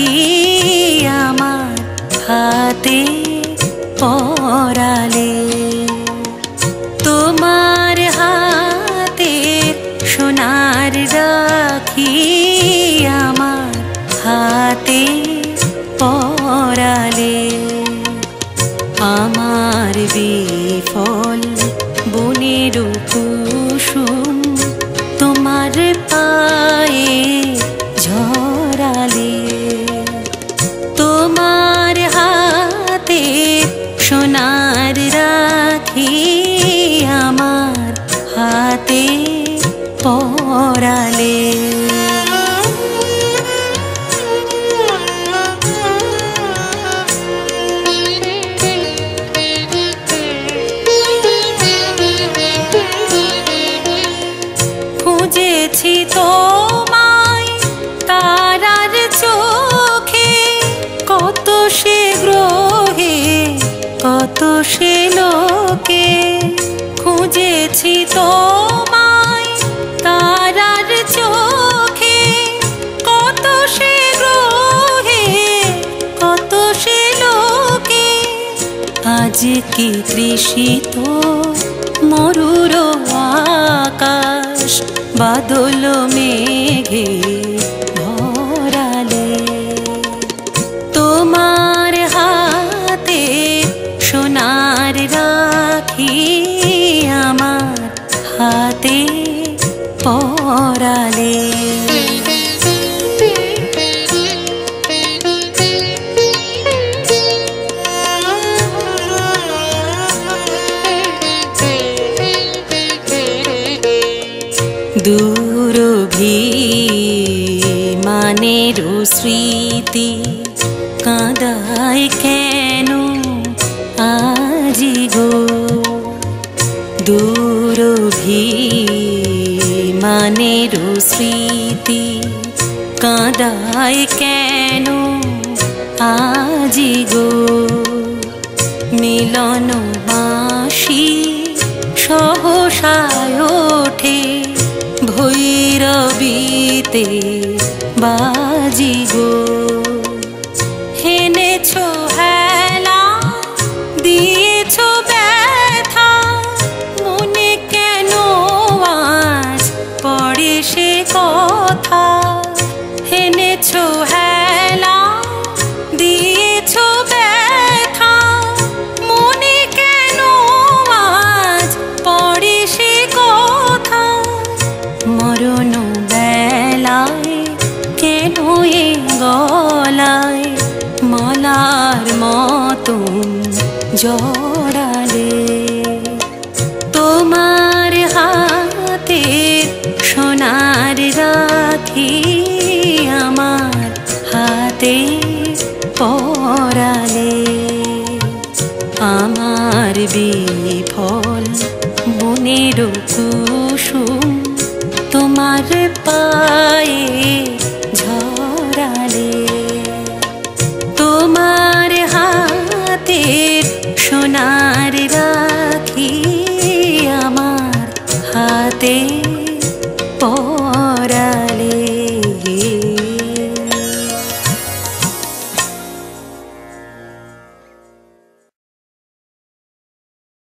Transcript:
রাখি আমার হাতে পরালে? তোমার হাতের সোনার রাখি আমার হাতে পরালে। আমার বিফল বনের কুসুম তোমার সে লোকে খুঁজেছি তোমায় তারার চোখে। কত কত কি মরুর আকাশ বাদল মেঘে। হাতে পরালে। দূরভি মানের স্মৃতি কাঁদায় কেন আজি গো? দূরভি মানের স্মৃতি কাঁদায় কেন? আজি গো মিলন বাঁশি সহসায় ওঠে ভৈরবীতে। বাজি গো হেনেছ কথা। হেনেছ হেলা, দিয়েছ ব্যথা। মনে কেন আজ পড়ে সে কথা? মরণ বেলায় কেন এ গলায়? মতন জড়ালে সাথী আমার হাতে পরালে আমার বিফল মনের কুসুম তোমার পায়ে